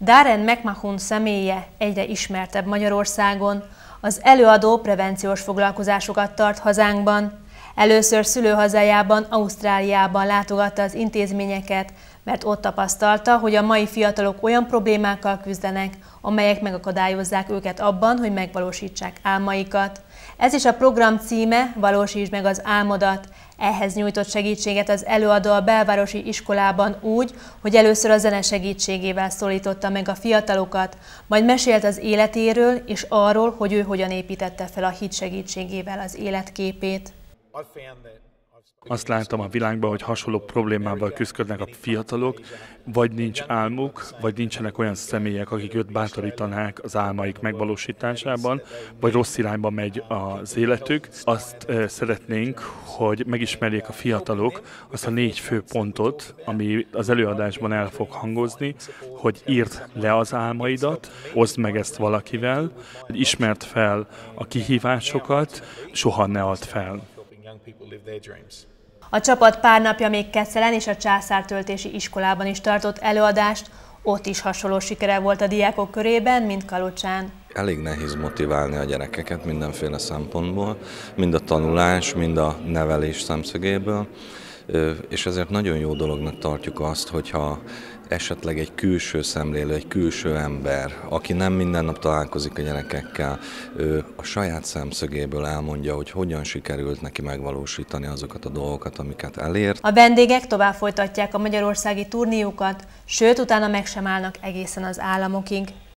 Darren McMahon személye egyre ismertebb Magyarországon, az előadó prevenciós foglalkozásokat tart hazánkban. Először szülőhazájában, Ausztráliában látogatta az intézményeket, mert ott tapasztalta, hogy a mai fiatalok olyan problémákkal küzdenek, amelyek megakadályozzák őket abban, hogy megvalósítsák álmaikat. Ez is a program címe, Valósítsd meg az álmodat. Ehhez nyújtott segítséget az előadó a belvárosi iskolában úgy, hogy először a zene segítségével szólította meg a fiatalokat, majd mesélt az életéről és arról, hogy ő hogyan építette fel a hit segítségével az életképét. Azt látom a világban, hogy hasonló problémával küzdködnek a fiatalok, vagy nincs álmuk, vagy nincsenek olyan személyek, akik őt bátorítanák az álmaik megvalósításában, vagy rossz irányba megy az életük. Azt szeretnénk, hogy megismerjék a fiatalok azt a négy fő pontot, ami az előadásban el fog hangozni, hogy írd le az álmaidat, oszd meg ezt valakivel, hogy ismert fel a kihívásokat, soha ne add fel. A csapat pár napja még Keszelen és a Császártöltési iskolában is tartott előadást, ott is hasonló sikere volt a diákok körében, mint Kalocsán. Elég nehéz motiválni a gyerekeket mindenféle szempontból, mind a tanulás, mind a nevelés szemszögéből, és ezért nagyon jó dolognak tartjuk azt, hogyha esetleg egy külső szemlélő, egy külső ember, aki nem minden nap találkozik a gyerekekkel, ő a saját szemszögéből elmondja, hogy hogyan sikerült neki megvalósítani azokat a dolgokat, amiket elért. A vendégek tovább folytatják a magyarországi turniukat, sőt utána meg sem állnak egészen az államokig.